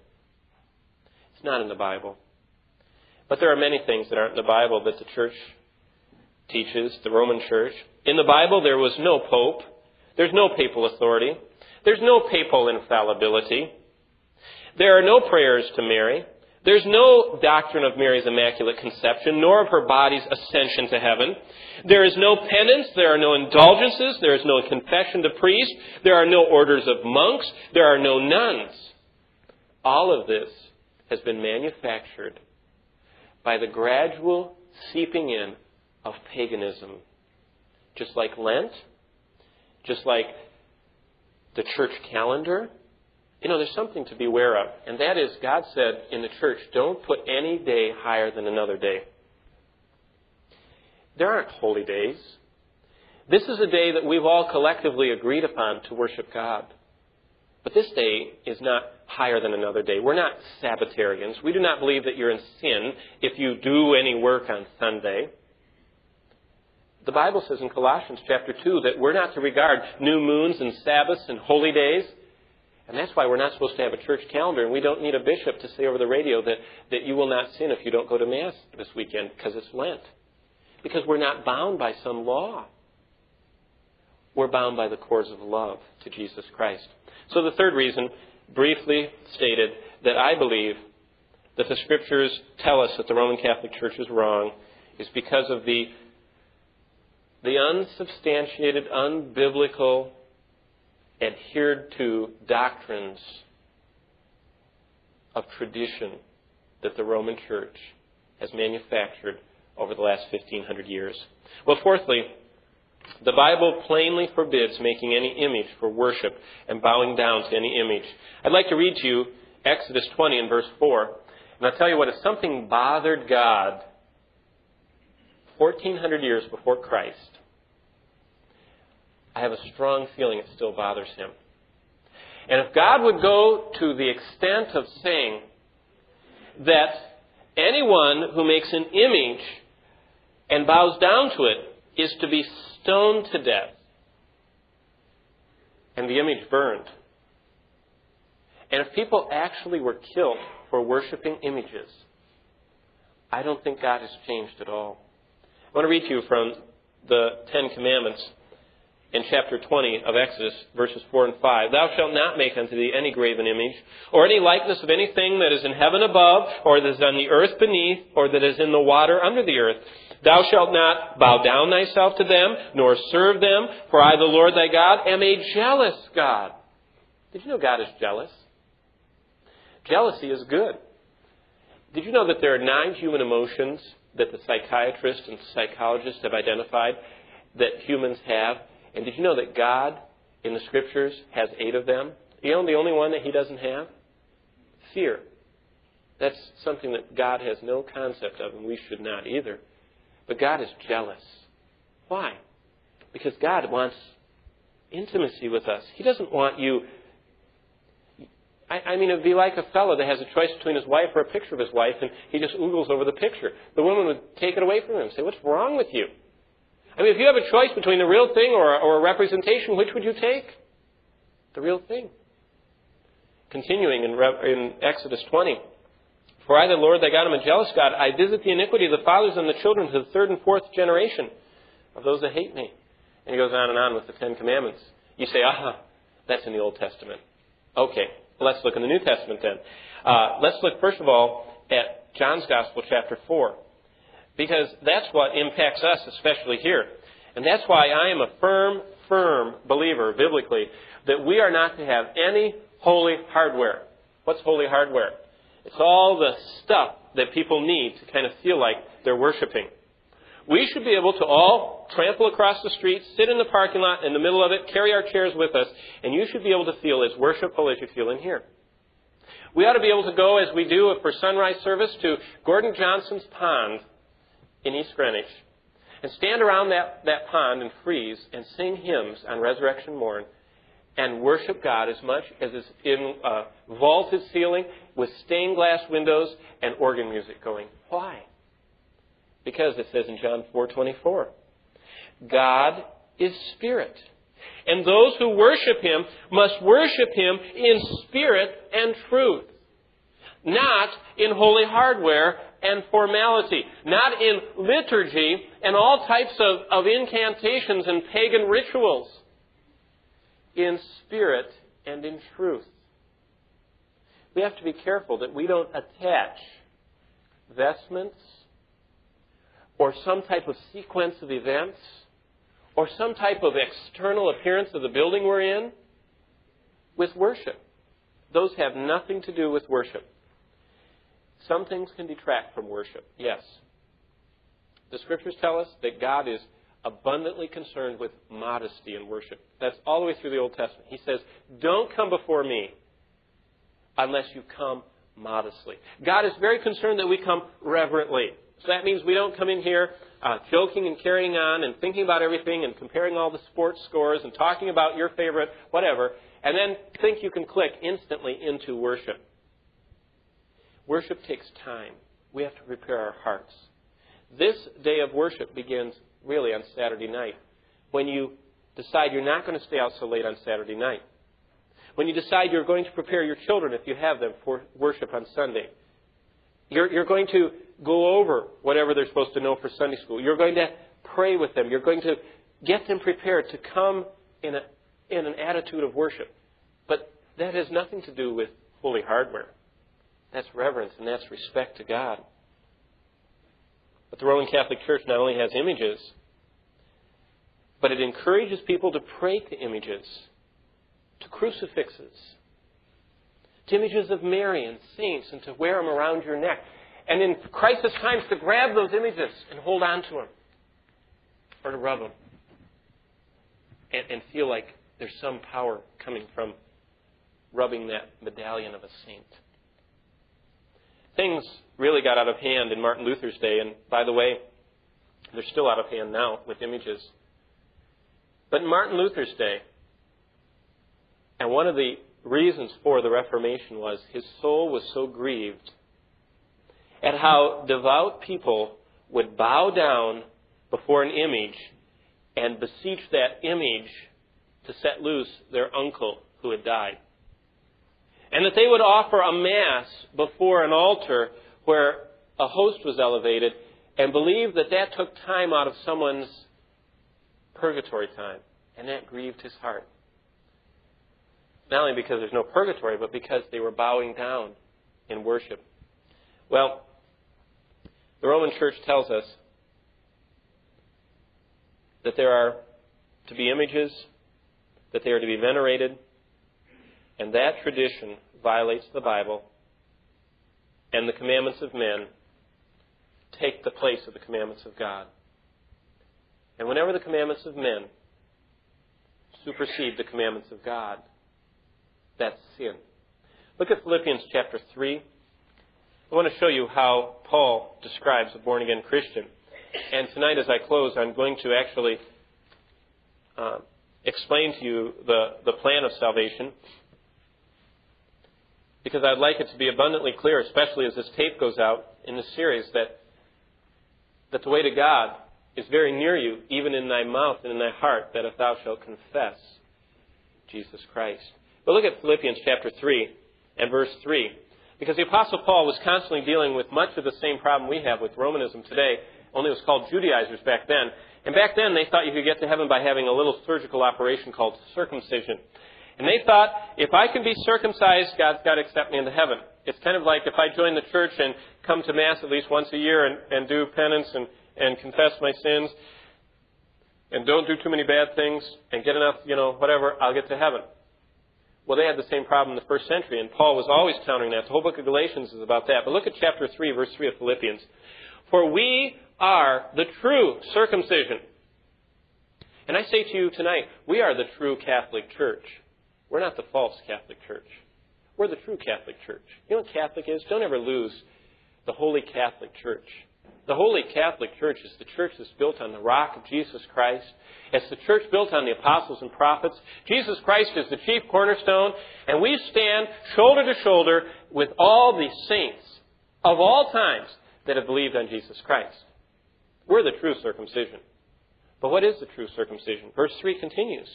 It's not in the Bible. But there are many things that aren't in the Bible that the church teaches, the Roman church. In the Bible, there was no pope. There's no papal authority. There's no papal infallibility. There are no prayers to Mary. There's no doctrine of Mary's Immaculate Conception, nor of her body's ascension to heaven. There is no penance, there are no indulgences, there is no confession to priests, there are no orders of monks, there are no nuns. All of this has been manufactured by the gradual seeping in of paganism. Just like Lent, just like the church calendar, you know, there's something to be aware of. And that is, God said in the church, don't put any day higher than another day. There aren't holy days. This is a day that we've all collectively agreed upon to worship God. But this day is not higher than another day. We're not Sabbatarians. We do not believe that you're in sin if you do any work on Sunday. The Bible says in Colossians chapter 2 that we're not to regard new moons and Sabbaths and holy days. And that's why we're not supposed to have a church calendar, and we don't need a bishop to say over the radio that, that you will not sin if you don't go to Mass this weekend because it's Lent. Because we're not bound by some law. We're bound by the cords of love to Jesus Christ. So the third reason, briefly stated, that I believe that the Scriptures tell us that the Roman Catholic Church is wrong is because of the the unsubstantiated, unbiblical, adhered to doctrines of tradition that the Roman Church has manufactured over the last 1500 years. Well, fourthly, the Bible plainly forbids making any image for worship and bowing down to any image. I'd like to read to you Exodus 20 and verse 4. And I'll tell you what, if something bothered God 1400 years before Christ, I have a strong feeling it still bothers him. And if God would go to the extent of saying that anyone who makes an image and bows down to it is to be stoned to death, and the image burned. And if people actually were killed for worshiping images, I don't think God has changed at all. I want to read to you from the Ten Commandments in chapter 20 of Exodus, verses 4 and 5. Thou shalt not make unto thee any graven image, or any likeness of anything that is in heaven above, or that is on the earth beneath, or that is in the water under the earth. Thou shalt not bow down thyself to them, nor serve them, for I, the Lord thy God, am a jealous God. Did you know God is jealous? Jealousy is good. Did you know that there are nine human emotions that the psychiatrists and psychologists have identified that humans have? And did you know that God in the scriptures has eight of them? You know the only one that he doesn't have? Fear. That's something that God has no concept of, and we should not either. But God is jealous. Why? Because God wants intimacy with us. He doesn't want you. I, I mean, it would be like a fellow that has a choice between his wife or a picture of his wife, and he just oogles over the picture. The woman would take it away from him and say, What's wrong with you? I mean, if you have a choice between the real thing or, or a representation, which would you take? The real thing. Continuing in, in Exodus 20. For I, the Lord thy God, am a jealous God. I visit the iniquity of the fathers and the children to the third and fourth generation of those that hate me. And he goes on and on with the Ten Commandments. You say, aha, that's in the Old Testament. Okay, let's look in the New Testament then. Uh, let's look, first of all, at John's Gospel, chapter 4 because that's what impacts us, especially here. And that's why I am a firm, firm believer, biblically, that we are not to have any holy hardware. What's holy hardware? It's all the stuff that people need to kind of feel like they're worshiping. We should be able to all trample across the street, sit in the parking lot in the middle of it, carry our chairs with us, and you should be able to feel as worshipful as you feel in here. We ought to be able to go, as we do for sunrise service, to Gordon Johnson's Pond in East Greenwich and stand around that, that pond and freeze and sing hymns on resurrection morn and worship God as much as is in a vaulted ceiling with stained glass windows and organ music going. Why? Because it says in John 4:24, God is spirit. And those who worship him must worship him in spirit and truth, not in holy hardware and formality, not in liturgy and all types of, of incantations and pagan rituals, in spirit and in truth. we have to be careful that we don't attach vestments or some type of sequence of events or some type of external appearance of the building we're in with worship. Those have nothing to do with worship. Some things can detract from worship, yes. The scriptures tell us that God is abundantly concerned with modesty in worship. That's all the way through the Old Testament. He says, Don't come before me unless you come modestly. God is very concerned that we come reverently. So that means we don't come in here uh, joking and carrying on and thinking about everything and comparing all the sports scores and talking about your favorite whatever, and then think you can click instantly into worship. Worship takes time. We have to prepare our hearts. This day of worship begins really on Saturday night when you decide you're not going to stay out so late on Saturday night. When you decide you're going to prepare your children, if you have them, for worship on Sunday. You're, you're going to go over whatever they're supposed to know for Sunday school. You're going to pray with them. You're going to get them prepared to come in, a, in an attitude of worship. But that has nothing to do with holy hardware. That's reverence and that's respect to God. But the Roman Catholic Church not only has images, but it encourages people to pray to images, to crucifixes, to images of Mary and saints, and to wear them around your neck. And in crisis times, to grab those images and hold on to them, or to rub them, and, and feel like there's some power coming from rubbing that medallion of a saint. Things really got out of hand in Martin Luther's day, and by the way, they're still out of hand now with images. But in Martin Luther's day, and one of the reasons for the Reformation was his soul was so grieved at how devout people would bow down before an image and beseech that image to set loose their uncle who had died and that they would offer a mass before an altar where a host was elevated and believed that that took time out of someone's purgatory time. And that grieved his heart. Not only because there's no purgatory, but because they were bowing down in worship. Well, the Roman Church tells us that there are to be images, that they are to be venerated, and that tradition violates the Bible, and the commandments of men take the place of the commandments of God. And whenever the commandments of men supersede the commandments of God, that's sin. Look at Philippians chapter 3. I want to show you how Paul describes a born again Christian. And tonight, as I close, I'm going to actually uh, explain to you the, the plan of salvation because I'd like it to be abundantly clear, especially as this tape goes out in the series, that, that the way to God is very near you, even in thy mouth and in thy heart, that if thou shalt confess Jesus Christ. But look at Philippians chapter 3 and verse 3. Because the Apostle Paul was constantly dealing with much of the same problem we have with Romanism today, only it was called Judaizers back then. And back then they thought you could get to heaven by having a little surgical operation called circumcision. And they thought, if I can be circumcised, God's got to accept me into heaven. It's kind of like if I join the church and come to Mass at least once a year and, and do penance and, and confess my sins and don't do too many bad things and get enough, you know, whatever, I'll get to heaven. Well, they had the same problem in the first century, and Paul was always countering that. The whole book of Galatians is about that. But look at chapter 3, verse 3 of Philippians. For we are the true circumcision. And I say to you tonight, we are the true Catholic Church. We're not the false Catholic Church. We're the true Catholic Church. You know what Catholic is? Don't ever lose the Holy Catholic Church. The Holy Catholic Church is the church that's built on the rock of Jesus Christ. It's the church built on the apostles and prophets. Jesus Christ is the chief cornerstone, and we stand shoulder to shoulder with all the saints of all times that have believed on Jesus Christ. We're the true circumcision. But what is the true circumcision? Verse 3 continues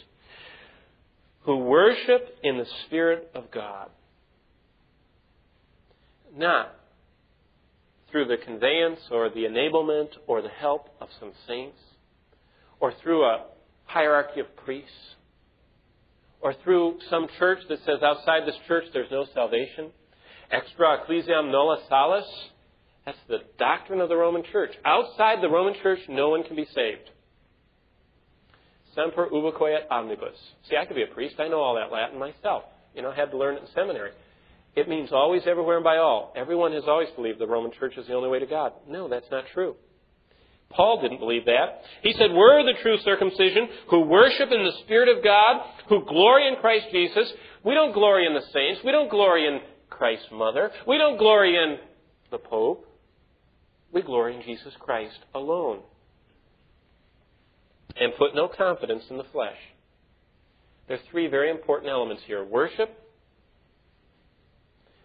who worship in the Spirit of God. Not through the conveyance or the enablement or the help of some saints, or through a hierarchy of priests, or through some church that says outside this church there's no salvation. Extra ecclesiam nulla salus. That's the doctrine of the Roman Church. Outside the Roman Church, no one can be saved. Semper ubique et omnibus. See, I could be a priest. I know all that Latin myself. You know, I had to learn it in seminary. It means always, everywhere, and by all. Everyone has always believed the Roman Church is the only way to God. No, that's not true. Paul didn't believe that. He said, We're the true circumcision who worship in the Spirit of God, who glory in Christ Jesus. We don't glory in the saints. We don't glory in Christ's mother. We don't glory in the Pope. We glory in Jesus Christ alone. And put no confidence in the flesh. There are three very important elements here worship,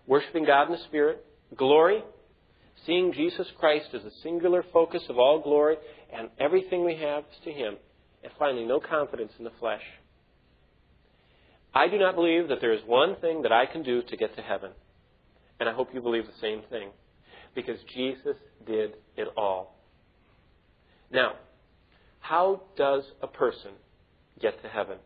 worshiping God in the Spirit, glory, seeing Jesus Christ as the singular focus of all glory, and everything we have is to Him. And finally, no confidence in the flesh. I do not believe that there is one thing that I can do to get to heaven. And I hope you believe the same thing. Because Jesus did it all. Now, how does a person get to heaven?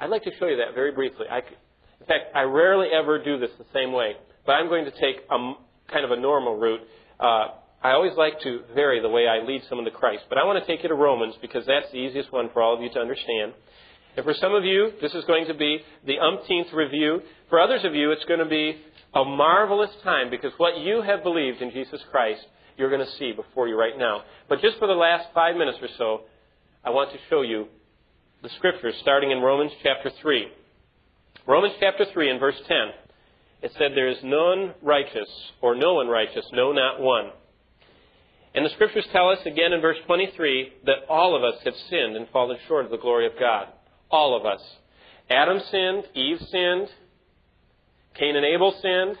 I'd like to show you that very briefly. I, in fact, I rarely ever do this the same way, but I'm going to take a kind of a normal route. Uh, I always like to vary the way I lead someone to Christ, but I want to take you to Romans because that's the easiest one for all of you to understand. And for some of you, this is going to be the umpteenth review. For others of you, it's going to be a marvelous time because what you have believed in Jesus Christ, you're going to see before you right now. But just for the last five minutes or so, I want to show you the scriptures starting in Romans chapter 3. Romans chapter 3 and verse 10. It said, There is none righteous, or no one righteous, no, not one. And the scriptures tell us again in verse 23 that all of us have sinned and fallen short of the glory of God. All of us. Adam sinned, Eve sinned, Cain and Abel sinned,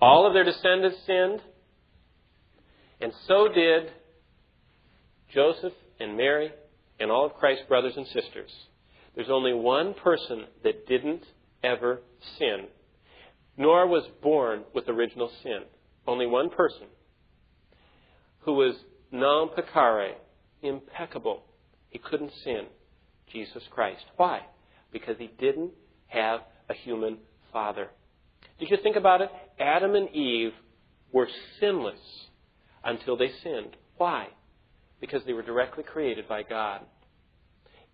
all of their descendants sinned, and so did Joseph and Mary and all of Christ's brothers and sisters. There's only one person that didn't ever sin, nor was born with original sin. Only one person who was non peccare, impeccable. He couldn't sin. Jesus Christ. Why? Because he didn't have a human father. Did you think about it? Adam and Eve were sinless until they sinned. Why? Because they were directly created by God.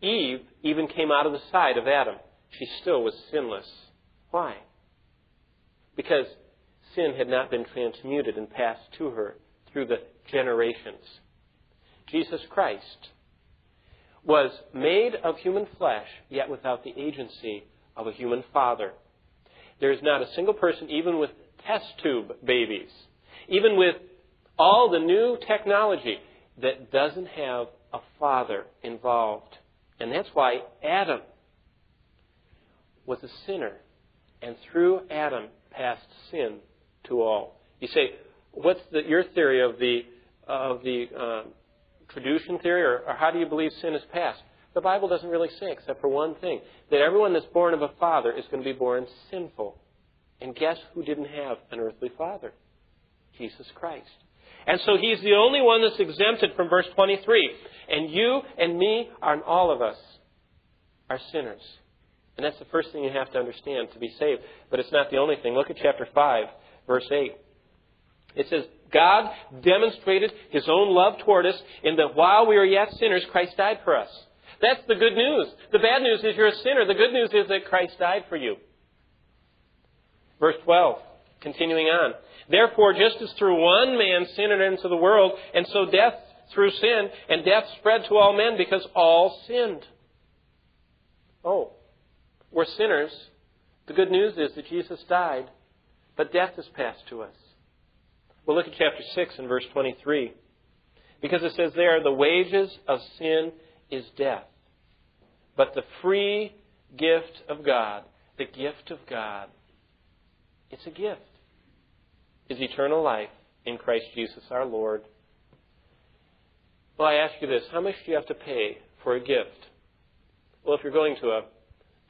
Eve even came out of the side of Adam. She still was sinless. Why? Because sin had not been transmuted and passed to her through the generations. Jesus Christ was made of human flesh, yet without the agency of a human father. There is not a single person, even with test tube babies, even with all the new technology, that doesn't have a father involved. And that's why Adam was a sinner, and through Adam passed sin to all. You say, what's the, your theory of the of the uh, Traducian theory, or, or how do you believe sin is passed? The Bible doesn't really say, except for one thing that everyone that's born of a father is going to be born sinful. And guess who didn't have an earthly father? Jesus Christ. And so he's the only one that's exempted from verse 23. And you and me and all of us are sinners. And that's the first thing you have to understand to be saved. But it's not the only thing. Look at chapter 5, verse 8. It says, God demonstrated his own love toward us in that while we were yet sinners, Christ died for us. That's the good news. The bad news is you're a sinner. The good news is that Christ died for you. Verse 12, continuing on. Therefore, just as through one man sin entered into the world, and so death through sin, and death spread to all men because all sinned. Oh, we're sinners. The good news is that Jesus died, but death has passed to us. Well, look at chapter 6 and verse 23. Because it says there, the wages of sin is death. But the free gift of God, the gift of God, it's a gift, is eternal life in Christ Jesus our Lord. Well, I ask you this how much do you have to pay for a gift? Well, if you're going to a,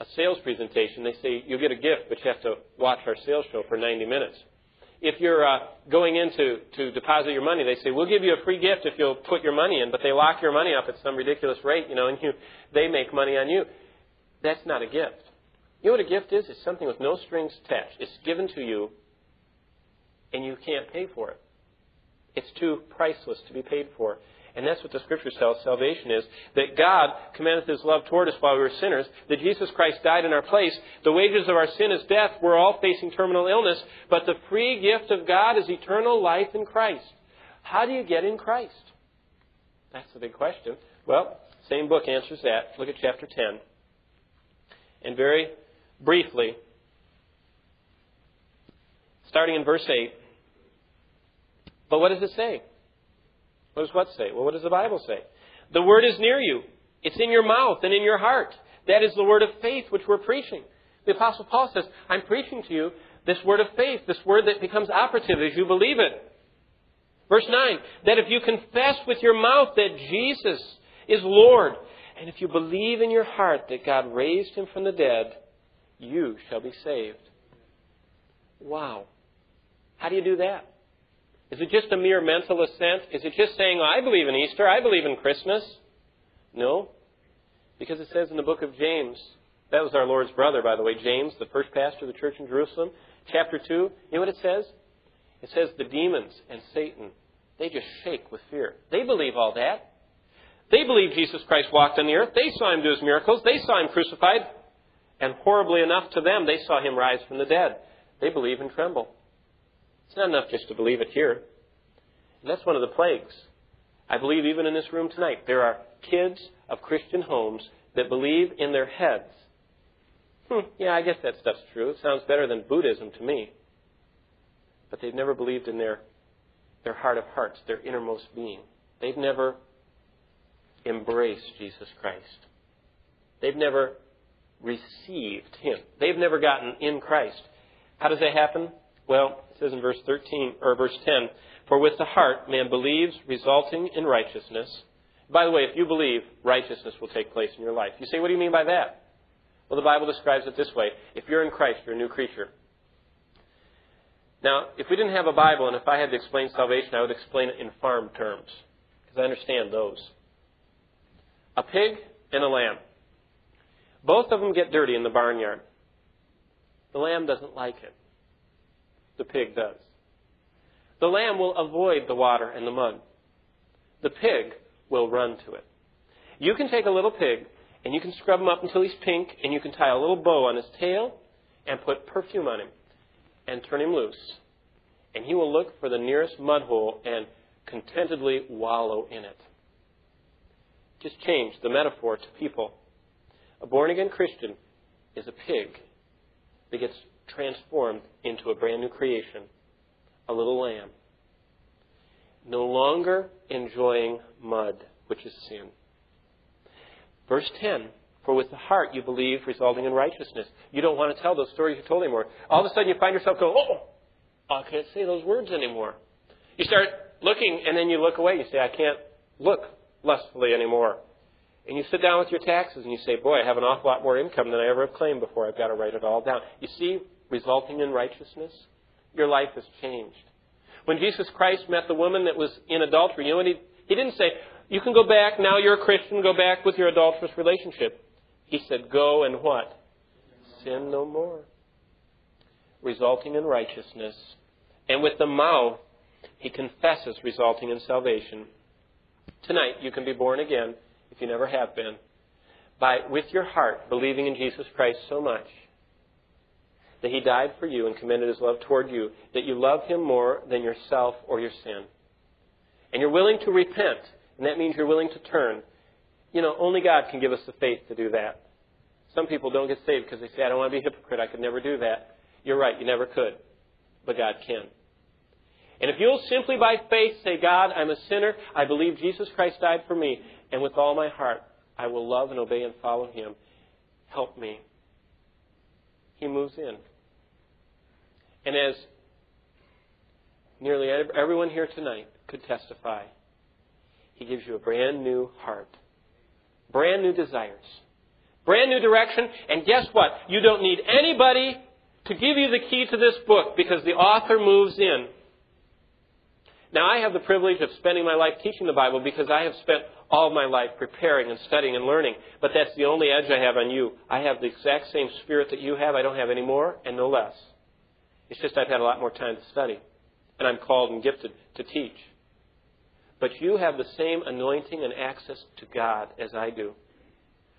a sales presentation, they say you'll get a gift, but you have to watch our sales show for 90 minutes if you're uh, going in to, to deposit your money, they say, we'll give you a free gift if you'll put your money in, but they lock your money up at some ridiculous rate, you know, and you, they make money on you. That's not a gift. You know what a gift is? It's something with no strings attached. It's given to you and you can't pay for it. It's too priceless to be paid for. And that's what the scripture tell us salvation is. That God commanded his love toward us while we were sinners. That Jesus Christ died in our place. The wages of our sin is death. We're all facing terminal illness. But the free gift of God is eternal life in Christ. How do you get in Christ? That's the big question. Well, same book answers that. Look at chapter 10. And very briefly, starting in verse 8. But what does it say? What does what say? Well, what does the Bible say? The word is near you. It's in your mouth and in your heart. That is the word of faith which we're preaching. The Apostle Paul says, I'm preaching to you this word of faith, this word that becomes operative as you believe it. Verse 9, that if you confess with your mouth that Jesus is Lord, and if you believe in your heart that God raised him from the dead, you shall be saved. Wow. How do you do that? Is it just a mere mental assent? Is it just saying, I believe in Easter, I believe in Christmas? No. Because it says in the book of James, that was our Lord's brother, by the way, James, the first pastor of the church in Jerusalem, chapter 2, you know what it says? It says the demons and Satan, they just shake with fear. They believe all that. They believe Jesus Christ walked on the earth. They saw him do his miracles. They saw him crucified. And horribly enough to them, they saw him rise from the dead. They believe and tremble. It's not enough just to believe it here. And that's one of the plagues. I believe even in this room tonight, there are kids of Christian homes that believe in their heads. Hmm, yeah, I guess that stuff's true. It sounds better than Buddhism to me. But they've never believed in their, their heart of hearts, their innermost being. They've never embraced Jesus Christ. They've never received Him. They've never gotten in Christ. How does that happen? Well, it says in verse 13 or verse 10, for with the heart man believes, resulting in righteousness. By the way, if you believe, righteousness will take place in your life. You say, what do you mean by that? Well, the Bible describes it this way. If you're in Christ, you're a new creature. Now, if we didn't have a Bible and if I had to explain salvation, I would explain it in farm terms, because I understand those. A pig and a lamb. Both of them get dirty in the barnyard. The lamb doesn't like it the pig does. The lamb will avoid the water and the mud. The pig will run to it. You can take a little pig and you can scrub him up until he's pink and you can tie a little bow on his tail and put perfume on him and turn him loose. And he will look for the nearest mud hole and contentedly wallow in it. Just change the metaphor to people. A born again Christian is a pig that gets transformed into a brand new creation, a little lamb. No longer enjoying mud, which is sin. Verse 10 For with the heart you believe, resulting in righteousness. You don't want to tell those stories you told anymore. All of a sudden you find yourself going, Oh, I can't say those words anymore. You start looking, and then you look away. You say, I can't look lustfully anymore. And you sit down with your taxes and you say, Boy, I have an awful lot more income than I ever have claimed before. I've got to write it all down. You see resulting in righteousness, your life has changed. When Jesus Christ met the woman that was in adultery, you know what he, he didn't say, you can go back, now you're a Christian, go back with your adulterous relationship. He said, go and what? Sin no more. Resulting in righteousness. And with the mouth, he confesses, resulting in salvation. Tonight, you can be born again, if you never have been, by, with your heart, believing in Jesus Christ so much that he died for you and commended his love toward you, that you love him more than yourself or your sin. And you're willing to repent, and that means you're willing to turn. You know, only God can give us the faith to do that. Some people don't get saved because they say, I don't want to be a hypocrite. I could never do that. You're right, you never could. But God can. And if you'll simply by faith say, God, I'm a sinner. I believe Jesus Christ died for me. And with all my heart, I will love and obey and follow him. Help me. He moves in. And as nearly everyone here tonight could testify, He gives you a brand new heart, brand new desires, brand new direction, and guess what? You don't need anybody to give you the key to this book because the author moves in. Now, I have the privilege of spending my life teaching the Bible because I have spent all my life preparing and studying and learning. But that's the only edge I have on you. I have the exact same spirit that you have. I don't have any more and no less. It's just I've had a lot more time to study. and I'm called and gifted to teach. But you have the same anointing and access to God as I do.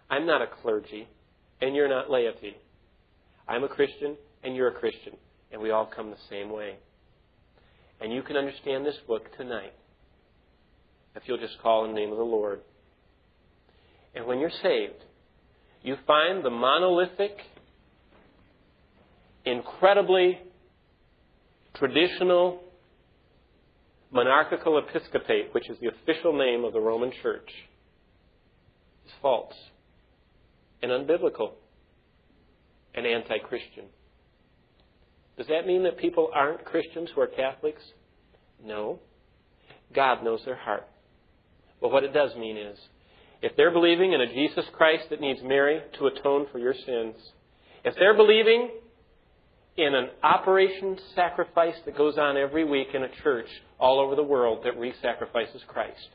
I'm not a clergy, and you're not laity. I'm a Christian, and you're a Christian, and we all come the same way. And you can understand this book tonight if you'll just call in the name of the Lord. And when you're saved, you find the monolithic, incredibly traditional monarchical episcopate, which is the official name of the Roman Church, is false and unbiblical and anti Christian. Does that mean that people aren't Christians who are Catholics? No. God knows their heart. But what it does mean is, if they're believing in a Jesus Christ that needs Mary to atone for your sins, if they're believing in an operation sacrifice that goes on every week in a church all over the world that re sacrifices Christ,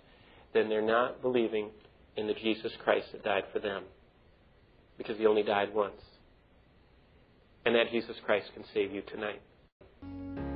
then they're not believing in the Jesus Christ that died for them. Because he only died once. And that Jesus Christ can save you tonight.